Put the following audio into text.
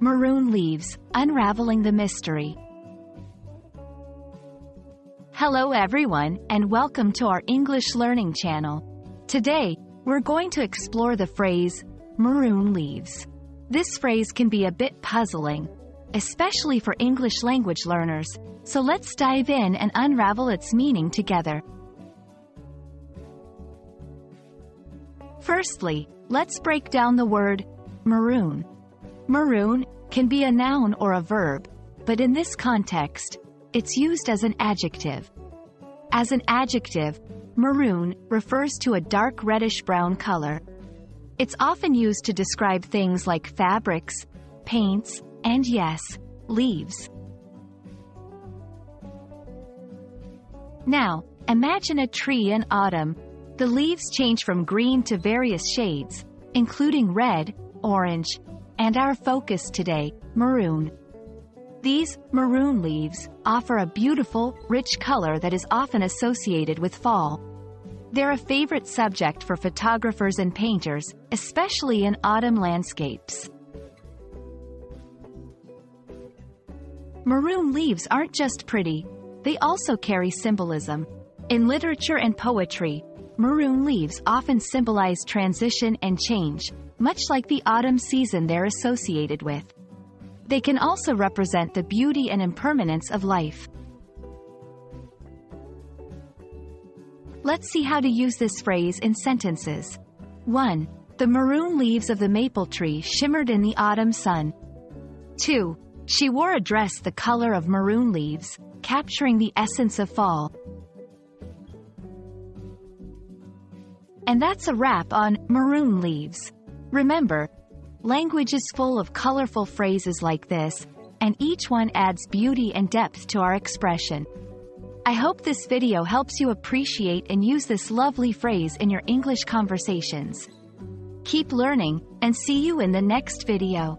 Maroon Leaves, Unraveling the Mystery. Hello everyone, and welcome to our English Learning channel. Today, we're going to explore the phrase, maroon leaves. This phrase can be a bit puzzling, especially for English language learners, so let's dive in and unravel its meaning together. Firstly, let's break down the word maroon. Maroon can be a noun or a verb, but in this context, it's used as an adjective. As an adjective, maroon refers to a dark reddish-brown color. It's often used to describe things like fabrics, paints, and yes, leaves. Now, imagine a tree in autumn. The leaves change from green to various shades, including red, orange, and our focus today, maroon. These maroon leaves offer a beautiful, rich color that is often associated with fall. They're a favorite subject for photographers and painters, especially in autumn landscapes. Maroon leaves aren't just pretty, they also carry symbolism. In literature and poetry, maroon leaves often symbolize transition and change, much like the autumn season they're associated with. They can also represent the beauty and impermanence of life. Let's see how to use this phrase in sentences. 1. The maroon leaves of the maple tree shimmered in the autumn sun. 2. She wore a dress the color of maroon leaves, capturing the essence of fall. And that's a wrap on maroon leaves. Remember, language is full of colorful phrases like this, and each one adds beauty and depth to our expression. I hope this video helps you appreciate and use this lovely phrase in your English conversations. Keep learning, and see you in the next video.